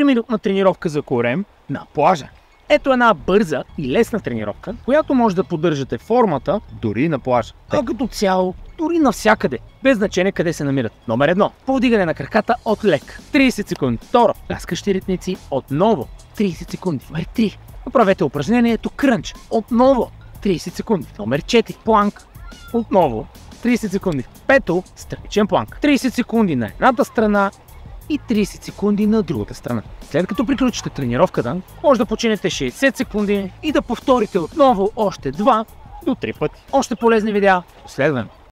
3-минутна тренировка за корем на плажа. Ето една бърза и лесна тренировка, която може да поддържате формата дори на плажа. А като цяло, дори навсякъде, без значение къде се намират. Номер едно. Повдигане на краката от лек. 30 секунди. Второ. Ляскащи ритници. Отново. 30 секунди. Номер 3. Направете упражнението крънч. Отново. 30 секунди. Номер 4. Планк. Отново. 30 секунди. Пето. Страничен планк. 30 секунди на едната страна и 30 секунди на другата страна. След като приключите тренировката, може да починете 60 секунди и да повторите отново още 2 до 3 пъти. Още полезни видеа. Следваме.